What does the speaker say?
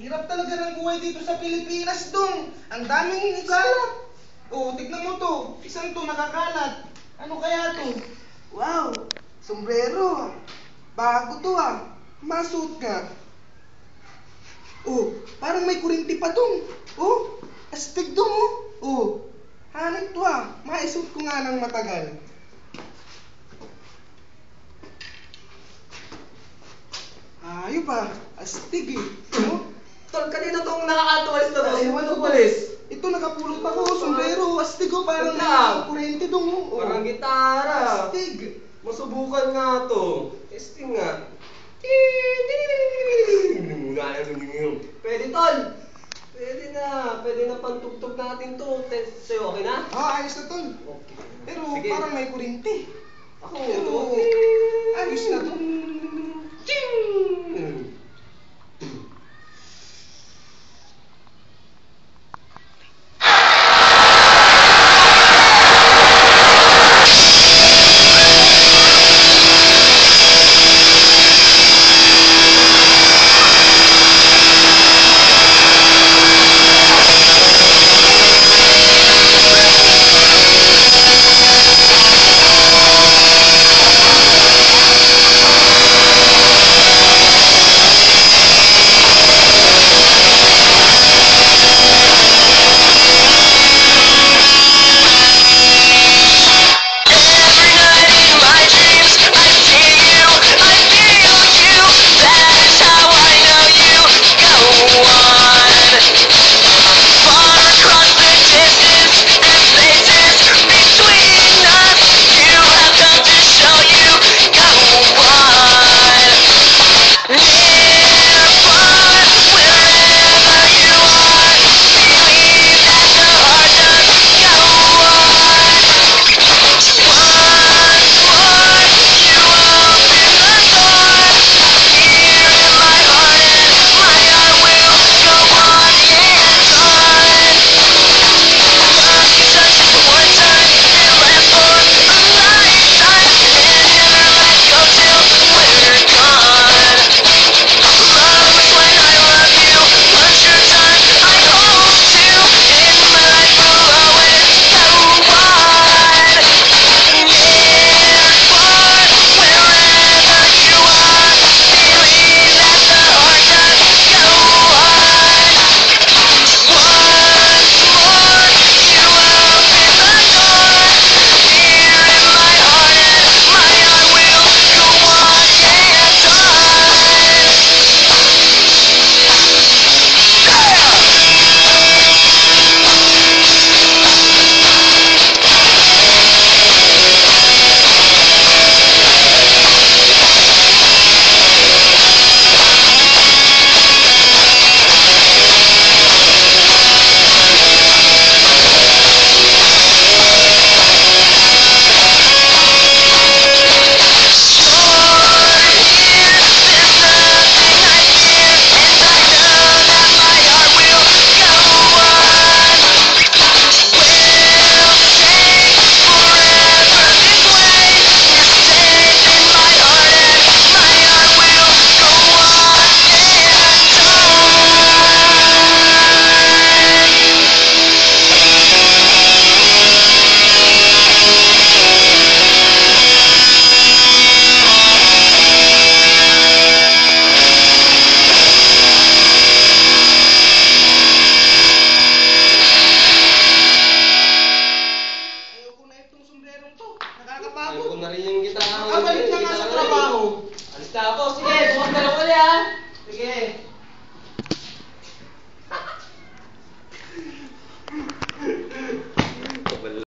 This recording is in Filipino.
Hirap talaga ng buhay dito sa Pilipinas, dong. Ang daming ikalat. Oh, tignan mo to. Isang to nakakalat. Ano kaya to? Wow, sombrero. Bago to ah. Masuot nga. Oh, parang may kurinti pa dong. Oh, astig dong oh. Oh, hanip to ah. Maisuot ko nga ng matagal. Ayun pa, astig eh. Tol, kanina tong nakakatuwalis na to. Ay, ano pulis? ito nakapulot ako, sombrero, astig oh, parang may kurente dong oh. Parang gitara. Astig. Masubukan nga to. Testing nga. Pwede tol. Pwede na. Pwede na pantugtog natin to. Test sa'yo, okay na? Oh, ayos na tol. Okay. Pero Sige. parang may kurente. Ako, Pero, Ayaw ko Nakakapagod. na rin yung gitara. Makabalik na nga sa trabaho. Alis na ako. Sige,